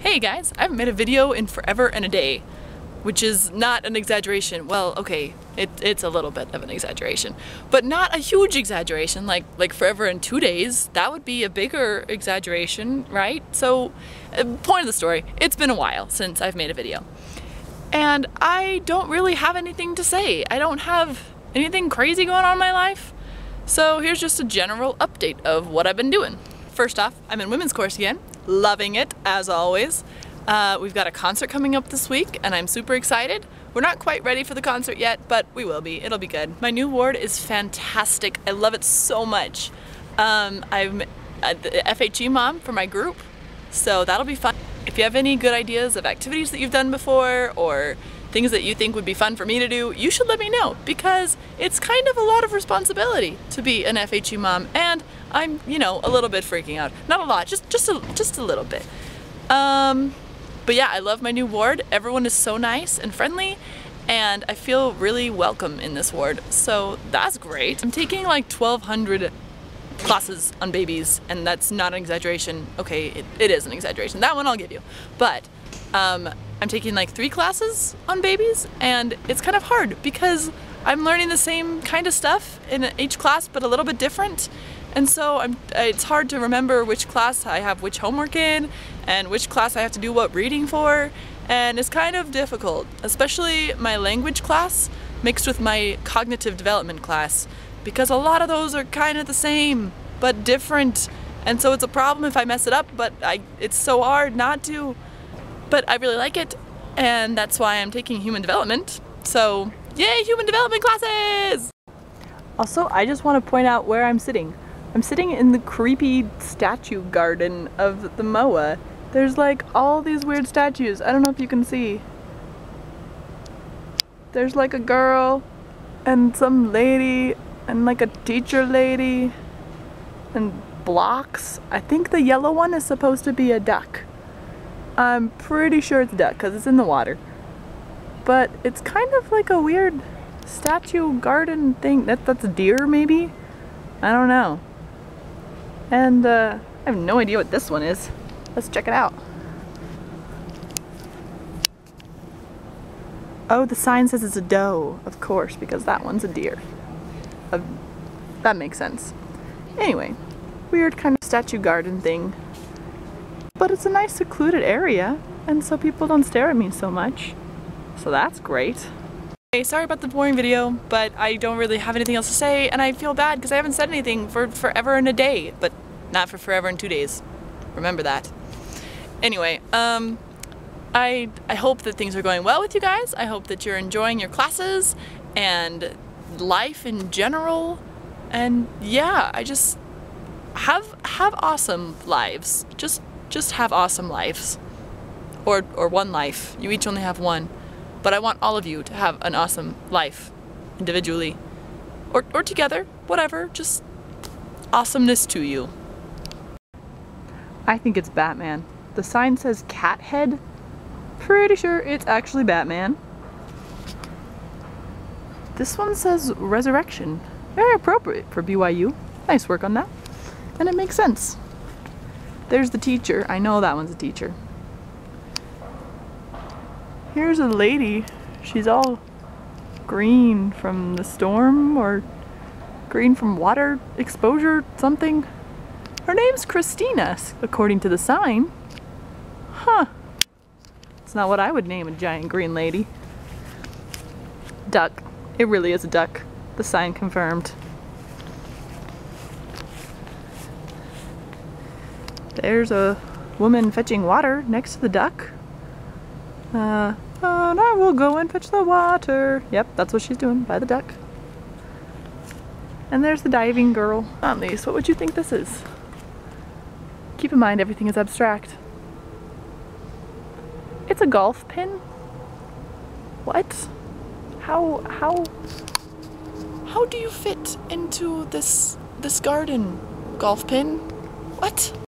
Hey guys, I haven't made a video in forever and a day, which is not an exaggeration. Well, okay, it, it's a little bit of an exaggeration, but not a huge exaggeration, like, like forever and two days. That would be a bigger exaggeration, right? So, uh, point of the story, it's been a while since I've made a video. And I don't really have anything to say. I don't have anything crazy going on in my life. So here's just a general update of what I've been doing. First off, I'm in women's chorus again, loving it as always. Uh, we've got a concert coming up this week and I'm super excited. We're not quite ready for the concert yet, but we will be. It'll be good. My new ward is fantastic. I love it so much. Um, I'm the FHE mom for my group, so that'll be fun. If you have any good ideas of activities that you've done before or things that you think would be fun for me to do, you should let me know because it's kind of a lot of responsibility to be an FHE mom and I'm, you know, a little bit freaking out. Not a lot, just just a, just a little bit. Um, but yeah, I love my new ward. Everyone is so nice and friendly and I feel really welcome in this ward. So that's great. I'm taking like 1200 classes on babies and that's not an exaggeration. Okay, it, it is an exaggeration. That one I'll give you. But um, I'm taking like three classes on babies and it's kind of hard because I'm learning the same kind of stuff in each class but a little bit different. And so I'm, it's hard to remember which class I have which homework in and which class I have to do what reading for. And it's kind of difficult especially my language class mixed with my cognitive development class because a lot of those are kind of the same but different. And so it's a problem if I mess it up but I, it's so hard not to but I really like it and that's why I'm taking human development. So yay, human development classes! Also, I just want to point out where I'm sitting. I'm sitting in the creepy statue garden of the MOA. There's like all these weird statues. I don't know if you can see. There's like a girl and some lady and like a teacher lady and blocks. I think the yellow one is supposed to be a duck. I'm pretty sure it's duck because it's in the water. But it's kind of like a weird statue garden thing. That, that's a deer maybe? I don't know. And uh, I have no idea what this one is. Let's check it out. Oh, the sign says it's a doe, of course, because that one's a deer. Uh, that makes sense. Anyway, weird kind of statue garden thing. But it's a nice secluded area, and so people don't stare at me so much. So that's great. Hey, sorry about the boring video, but I don't really have anything else to say, and I feel bad because I haven't said anything for forever and a day, but not for forever and two days. Remember that. Anyway, um, I, I hope that things are going well with you guys. I hope that you're enjoying your classes and life in general. And yeah, I just have have awesome lives. Just just have awesome lives. Or, or one life. You each only have one. But I want all of you to have an awesome life, individually. Or, or together, whatever, just awesomeness to you. I think it's Batman. The sign says cat head. Pretty sure it's actually Batman. This one says resurrection. Very appropriate for BYU. Nice work on that. And it makes sense. There's the teacher. I know that one's a teacher. Here's a lady. She's all green from the storm or green from water exposure, something. Her name's Christina, according to the sign. Huh. It's not what I would name a giant green lady. Duck. It really is a duck. The sign confirmed. There's a woman fetching water next to the duck. Uh, and I will go and fetch the water. Yep, that's what she's doing, by the duck. And there's the diving girl. At least, what would you think this is? Keep in mind, everything is abstract. It's a golf pin? What? How, how, how do you fit into this, this garden? Golf pin? What?